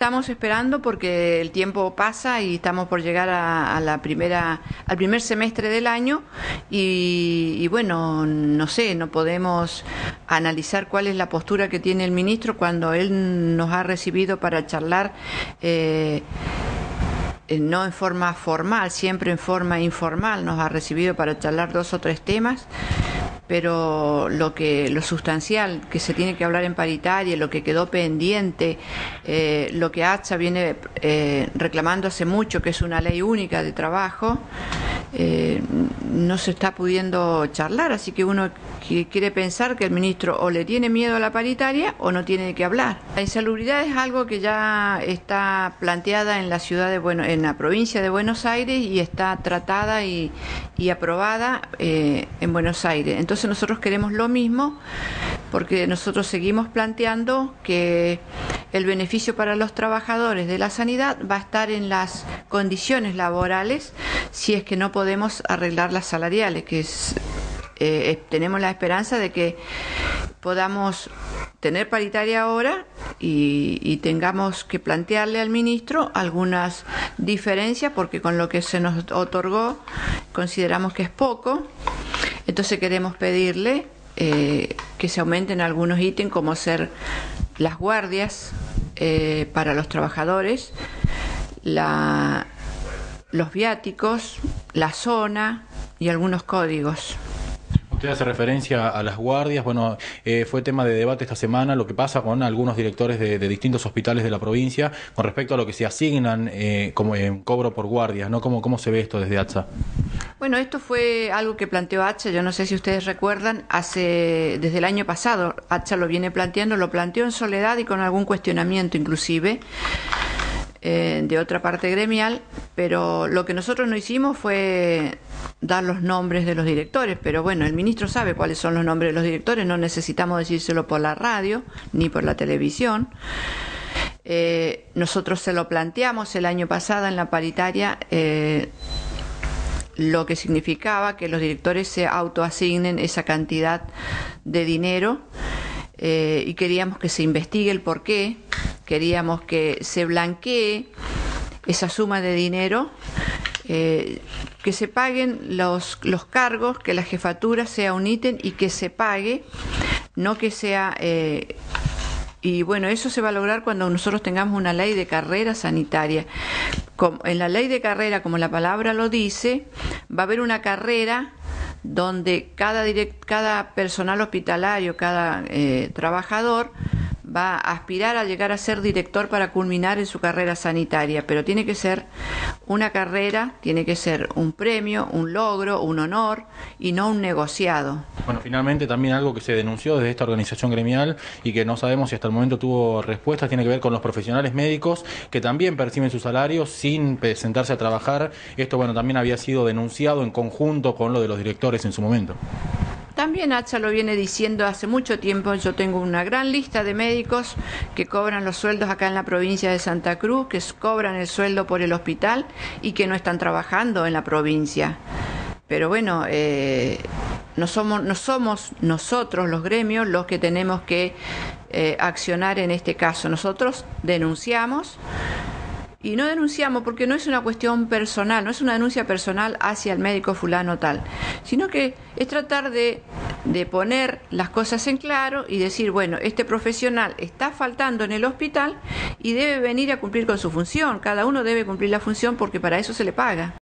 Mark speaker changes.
Speaker 1: Estamos esperando porque el tiempo pasa y estamos por llegar a, la primera, al primer semestre del año y, bueno, no sé, no podemos analizar cuál es la postura que tiene el ministro cuando él nos ha recibido para charlar. Eh, eh, no en forma formal, siempre en forma informal, nos ha recibido para charlar dos o tres temas pero lo que lo sustancial que se tiene que hablar en paritaria, lo que quedó pendiente, eh, lo que ACHA viene eh, reclamando hace mucho, que es una ley única de trabajo, eh, no se está pudiendo charlar, así que uno quiere pensar que el ministro o le tiene miedo a la paritaria o no tiene que hablar. La insalubridad es algo que ya está planteada en la ciudad de bueno, en la provincia de Buenos Aires y está tratada y, y aprobada en Buenos Aires. Entonces nosotros queremos lo mismo porque nosotros seguimos planteando que el beneficio para los trabajadores de la sanidad va a estar en las condiciones laborales si es que no podemos arreglar las salariales, que eh, tenemos la esperanza de que podamos tener paritaria ahora y, tengamos que plantearle al ministro algunas diferencias porque con lo que se nos otorgó consideramos que es poco. Entonces queremos pedirle eh, que se aumenten algunos ítems como ser las guardias eh, para los trabajadores, los viáticos, la zona y algunos códigos.
Speaker 2: Usted hace referencia a las guardias. Bueno, eh, fue tema de debate esta semana lo que pasa con algunos directores de, distintos hospitales de la provincia con respecto a lo que se asignan eh, como en cobro por guardias, ¿no? ¿Cómo, ¿Cómo se ve esto desde ATSA?
Speaker 1: Bueno, esto fue algo que planteó ATSA, yo no sé si ustedes recuerdan, hace desde el año pasado ATSA lo viene planteando, lo planteó en soledad y con algún cuestionamiento inclusive. Eh, de otra parte gremial, pero lo que nosotros no hicimos fue dar los nombres de los directores, pero bueno, el ministro sabe cuáles son los nombres de los directores, no necesitamos decírselo por la radio ni por la televisión. Eh, nosotros se lo planteamos el año pasado en la paritaria. Eh, lo que significaba que los directores se autoasignen esa cantidad de dinero y queríamos que se investigue el por qué, queríamos que se blanquee esa suma de dinero eh, que se paguen los, los cargos, que la jefatura sea un ítem y que se pague, no que sea... Eh, y bueno, eso se va a lograr cuando nosotros tengamos una ley de carrera sanitaria. en la ley de carrera, como la palabra lo dice, va a haber una carrera donde cada, cada personal hospitalario, cada eh, trabajador va a aspirar a llegar a ser director para culminar en su carrera sanitaria, pero tiene que ser una carrera, tiene que ser un premio, un logro, un honor y no un negociado.
Speaker 2: Bueno, finalmente también algo que se denunció desde esta organización gremial y que no sabemos si hasta el momento tuvo respuesta tiene que ver con los profesionales médicos que también perciben su salario sin presentarse a trabajar. Esto, bueno, también había sido denunciado en conjunto con lo de los directores en su momento.
Speaker 1: También Hacha lo viene diciendo hace mucho tiempo. Yo tengo una gran lista de médicos que cobran los sueldos acá en la provincia de Santa Cruz, que cobran el sueldo por el hospital y que no están trabajando en la provincia. Pero bueno, eh, no, somos, no somos nosotros los gremios los que tenemos que eh, accionar en este caso. Nosotros denunciamos y no denunciamos porque no es una cuestión personal, no es una denuncia personal hacia el médico fulano tal, sino que es tratar de, de poner las cosas en claro y decir, bueno, este profesional está faltando en el hospital y debe venir a cumplir con su función, cada uno debe cumplir la función porque para eso se le paga.